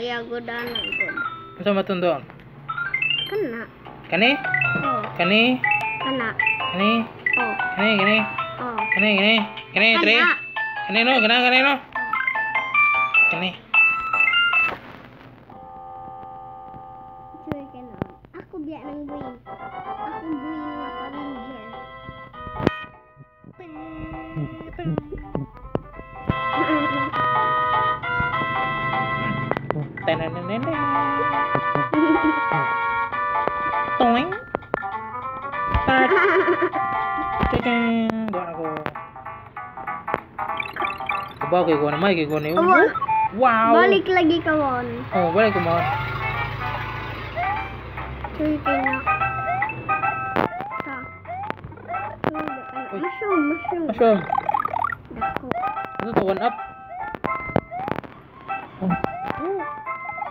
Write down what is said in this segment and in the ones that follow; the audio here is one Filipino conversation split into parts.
ya godaan godaan coba tunduk kena. Kene? Oh. kene? Kena. Kene? Oh. Kene kene? Oh. Kene kene? Kene tri? Kene no kena kene no? Kene. Aku biar nungguin aku nungguin apa ninja tenenenenen toeng tat tekeng gua aku coba ke gua namanya ke gua nih wow balik lagi kawan oh balik kawan cuy tengok mushroom mushroom mushroom itu tuh up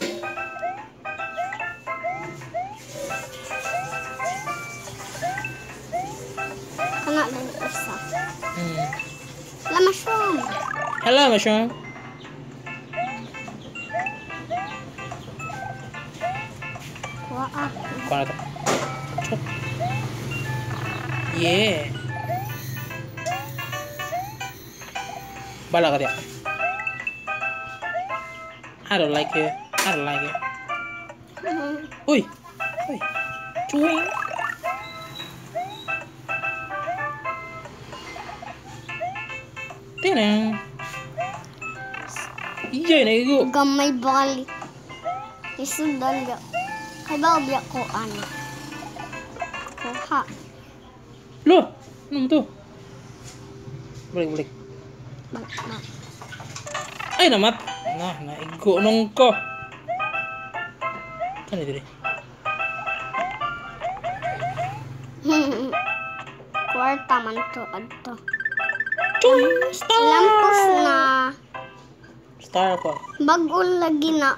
anak. Kana lang isa. Hmm. Mushroom. Hello, mushroom. Kuha ah. Kuha na to. Chop. Yeah. Bala ka diya. I don't like it. I don't like it. Ui! Ui! Chui! Này Dây này gụ Gamay bali Isundan niya Kaibaw niya ko ano Kuha Lo! Ano mo to? Balik, balik Balik, balik Ay namat! Nah, nung ko Ito rin? Kwarta man to adto. Star! Lampos na. Star ako. Bago lagi na.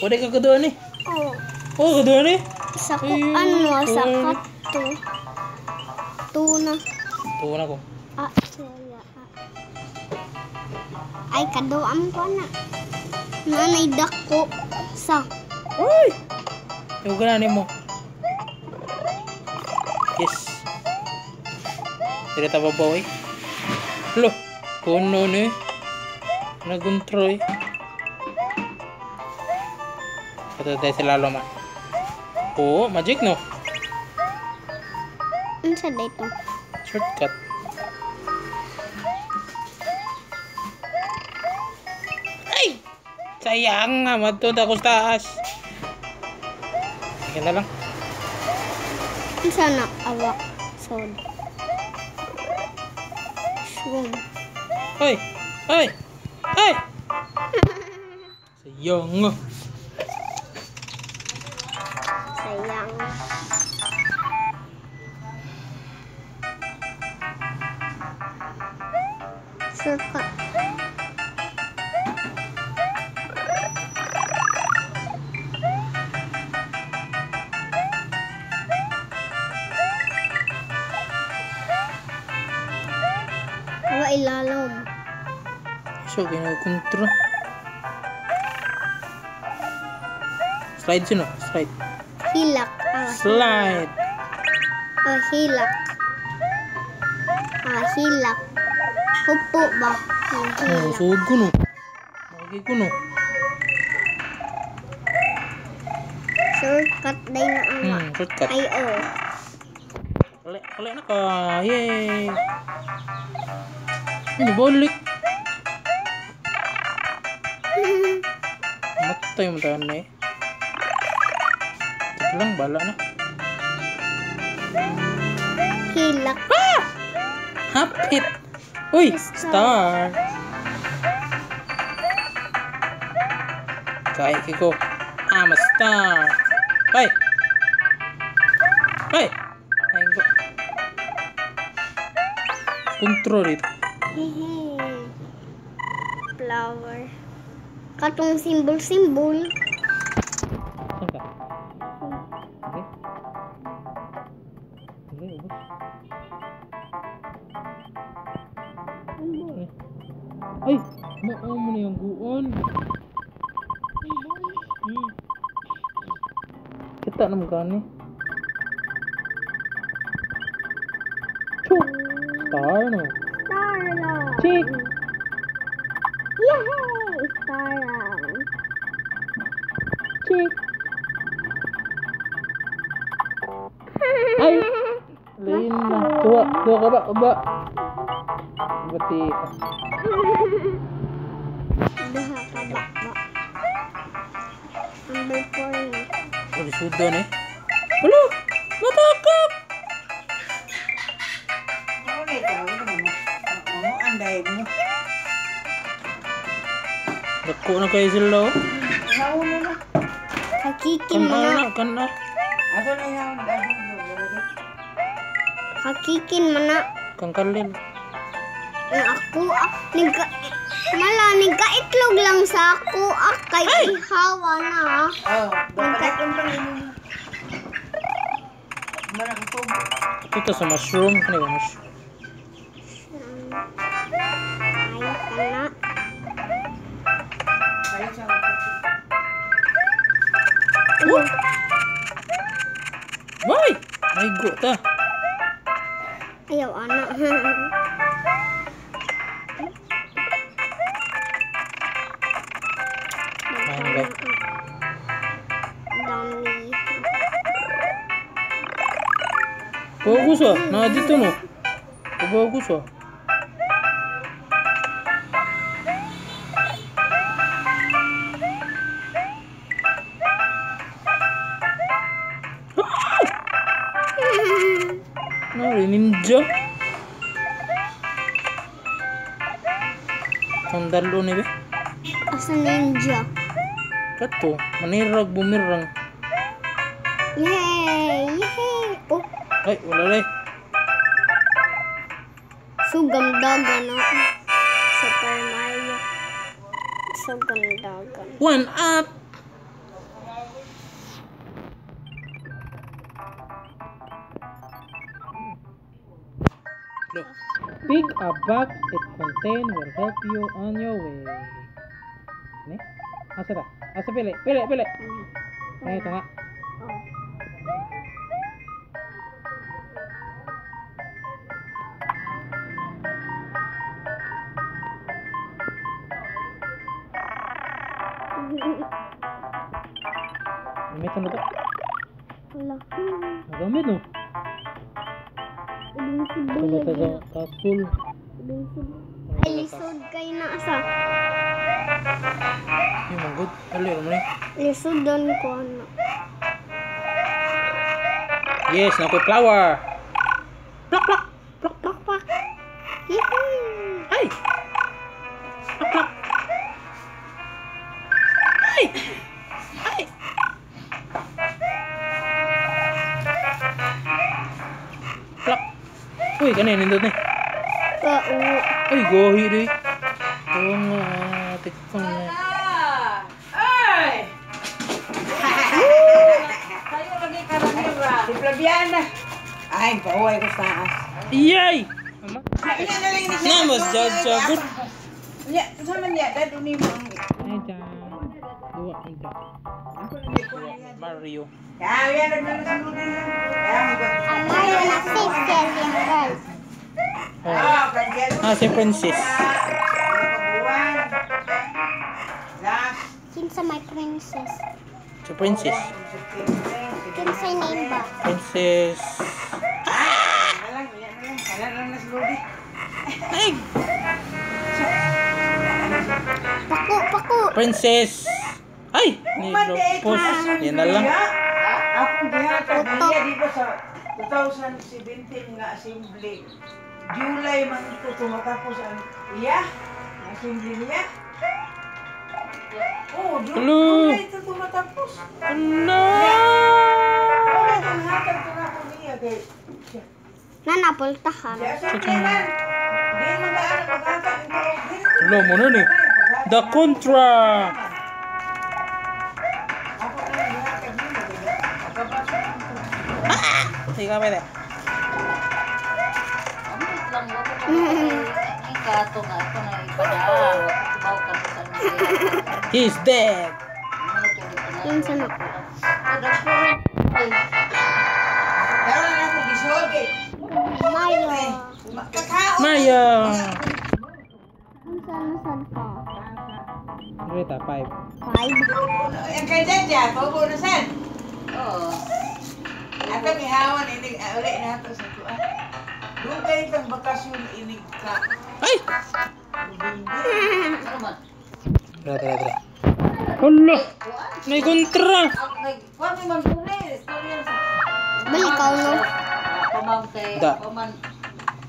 Pwede ka kadoon eh. Oh, Oh, kadoon eh. sa ko Ayun, ano sa kato. Tuna. Tuwa na ko. Ah, soya. ah. Ay kadoam ko na. Nanay dako sa Ay! Yung gananin mo. Yes. Tidak apa bawa eh. Loh, kuno nih. Naguntroy. Kata tayo sila loma. Oo, magic no. unsa dito? Shortcut. Ay! Sayang nga, matod ako sa taas. Sige na lang. Unsa na awa sod. Shroom. Ay! Ay! Ay! Sayang. Sayang. Shortcut. So, kinukontra. Slide sino? Slide. Hilak. Ah, Slide. ah hilak. Ah, hilak. Upo ba? Oh, hilak. suod ko no. Lagi ko no. Shortcut day na ama. Hmm, shortcut. Ay, oh. Kali, kali na ka. Yay! Ano, balik. Mo tayo na eh. Ito lang, bala na. Hilak. Hapit! Uy! Star! Kain kiko. I'm a star. Ay! Ay! Ay ko. Control dito. Hehe. Flower. Katong simbol-simbol. Ay! Mao mo na yung guon. Hmm. Kita naman gani. Chuk! Star no. Starlang. Chick! Starlang. Chick! Ay! Lain na. Tuwa. Tuwa ka ba? Aba. Bati. Duha ka ba? ba? Number 4 na. Oh, sudan eh. Wala! Dako na kayo sila oh. Ihawon mo na. Hakikin mo na. na, kana. Ato na mo. Hakikin mo na. Kang kalil. Ang ako ah. Nigka... Mala, nigka-itlog lang sa ako ah. Kay ihawa na ah. Oh, dapat pangalan mo. Marang ito. Ito sa mushroom. Ano ba mushroom? Oh! Why? Ay, go ta. Ayaw, anak. Dami. Bagus ah. Na dito no. Bagus ah. Na ninja. Ang dalo ni be. Asa ninja. Kato, manirag bumirang. Yay! Yay! Oh, Ay, wala lay. sugam dagan na. Super Mario. Sugam dagan. One up. Pick a box it contain will help you on your way. Ni? Asa ta? Asa pili? Pili, pili. Ay, ito nga. Gamitan na to. Wala. Nagamit no. Sabihin. ba sa sabihin. Ay, lisod kay na asa. Yung manggod. Dali, naman eh. Lisod doon ko ano. Yes, nakoy flower. Plak, plak. Plak, plak. Pakpak. Yee! Ui, cái này lên được này. Dạ, Ui, gồ hi đi. Con ờ, tích con này. Ay, boy, ko sa. Yay! Namos, judge, judge. Ya, sama niya, dadu ni mo. Ay, judge. Mario. Ya, ya, nagmana sa mga. Ya, mo na safe kaya guys. Oh. Ah, kanyan. Ah, si Princess. Kinsa my princess. Si Princess. Kinsa name ba? Princess. Na lang. Alang lang na si Lodi. Ay! Paku, paku. Princess. Ni Lopos. Yan na lang. Akong gihatag niya dito sa 2017 nga assembly. July man ito tumatapos ang iya. ang Assembly niya. Oo, doon. Hello. Doon na ito tumatapos. Ala! Wala kang hatag ko na ako niya. Kay, siya. Nanapultahan. Siya sa kailan. Di mag-aaral mag-hatag. Ito, di- Ala mo nun eh. The Contra! Dígame de. He's dead. Mayo. Mayo. Five. Five? Ang Ato gihawan ini ah, uli na ato sa tuwa. Doon kayo kang bakasyon inig ka. Ay! Ano man? Tara, tara, tara. Hala! May kontra! Kami man po na eh. Storya sa... Balik ka, no? Da. Paman...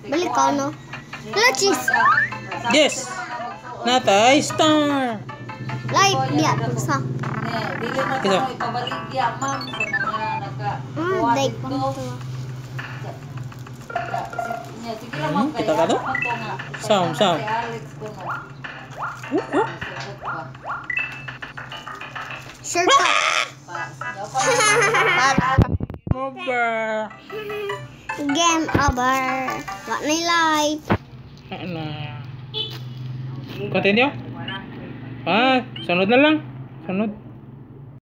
Balik ka, no? Wala cheese. Yes! Natay star! Light biya. Sa. Dili na ko ipabaligya ma'am sa mga dito. ko to. Hmm, kita ka to? Sound, sound. Uh, uh. Sure ka. Over! Game over. Wa na light. Ano? Continue? Ah, sunod na lang. Sunod.